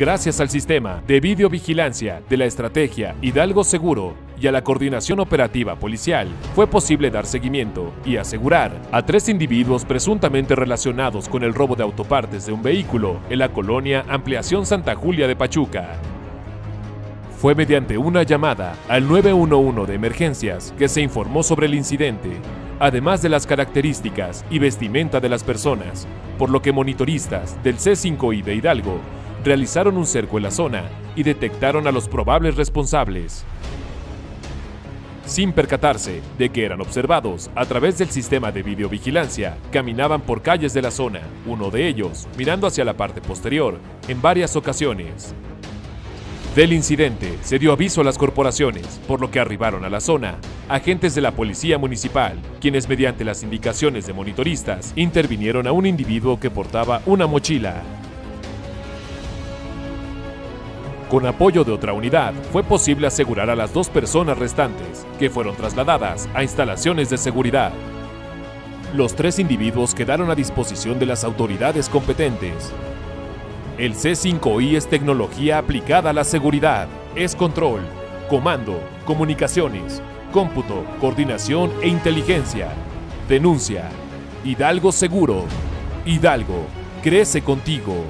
Gracias al sistema de videovigilancia de la estrategia Hidalgo Seguro y a la coordinación operativa policial, fue posible dar seguimiento y asegurar a tres individuos presuntamente relacionados con el robo de autopartes de un vehículo en la colonia Ampliación Santa Julia de Pachuca. Fue mediante una llamada al 911 de emergencias que se informó sobre el incidente, además de las características y vestimenta de las personas, por lo que monitoristas del C5I de Hidalgo realizaron un cerco en la zona y detectaron a los probables responsables. Sin percatarse de que eran observados a través del sistema de videovigilancia, caminaban por calles de la zona, uno de ellos mirando hacia la parte posterior, en varias ocasiones. Del incidente se dio aviso a las corporaciones, por lo que arribaron a la zona agentes de la policía municipal, quienes mediante las indicaciones de monitoristas intervinieron a un individuo que portaba una mochila. Con apoyo de otra unidad, fue posible asegurar a las dos personas restantes, que fueron trasladadas a instalaciones de seguridad. Los tres individuos quedaron a disposición de las autoridades competentes. El C5I es tecnología aplicada a la seguridad, es control, comando, comunicaciones, cómputo, coordinación e inteligencia. Denuncia. Hidalgo Seguro. Hidalgo, crece contigo.